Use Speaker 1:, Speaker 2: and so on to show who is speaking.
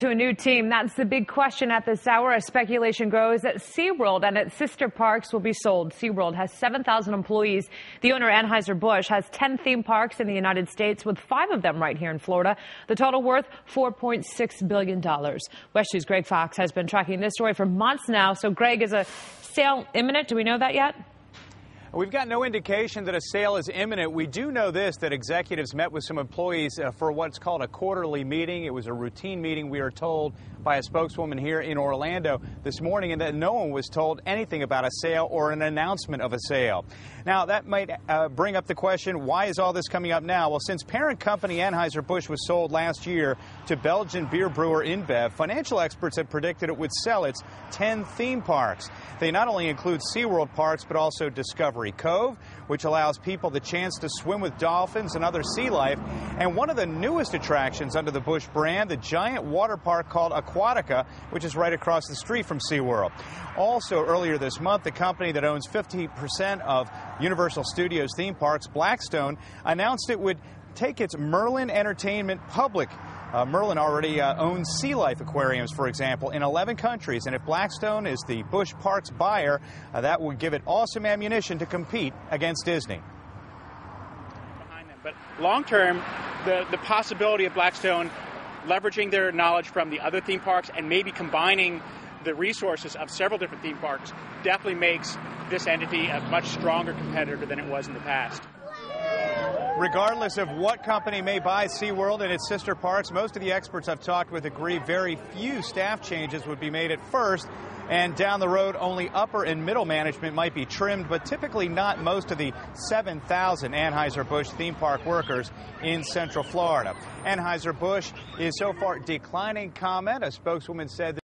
Speaker 1: To a new team, that's the big question at this hour as speculation grows that SeaWorld and its sister parks will be sold. SeaWorld has 7,000 employees. The owner, Anheuser-Busch, has 10 theme parks in the United States, with five of them right here in Florida. The total worth $4.6 billion. WESH News' Greg Fox has been tracking this story for months now. So, Greg, is a sale imminent? Do we know that yet?
Speaker 2: We've got no indication that a sale is imminent. We do know this that executives met with some employees uh, for what's called a quarterly meeting. It was a routine meeting, we are told by a spokeswoman here in Orlando this morning, and that no one was told anything about a sale or an announcement of a sale. Now, that might uh, bring up the question why is all this coming up now? Well, since parent company Anheuser-Busch was sold last year to Belgian beer brewer InBev, financial experts have predicted it would sell its 10 theme parks. They not only include SeaWorld parks, but also Discovery Cove, which allows people the chance to swim with dolphins and other sea life. And one of the newest attractions under the Busch brand, the giant water park called Aquatica, which is right across the street from SeaWorld. Also, earlier this month, the company that owns 50% of Universal Studios theme parks, Blackstone, announced it would take its Merlin Entertainment public. Uh, Merlin already uh, owns sea life aquariums, for example, in 11 countries. And if Blackstone is the Busch Parks buyer, uh, that would give it awesome ammunition to compete against Disney.
Speaker 3: But long term, the, the possibility of Blackstone leveraging their knowledge from the other theme parks and maybe combining the resources of several different theme parks definitely makes this entity a much stronger competitor than it was in the past.
Speaker 2: Regardless of what company may buy SeaWorld and its sister parks, most of the experts I've talked with agree very few staff changes would be made at first. And down the road, only upper and middle management might be trimmed, but typically not most of the 7,000 Anheuser-Busch theme park workers in Central Florida. Anheuser-Busch is so far declining comment. A spokeswoman said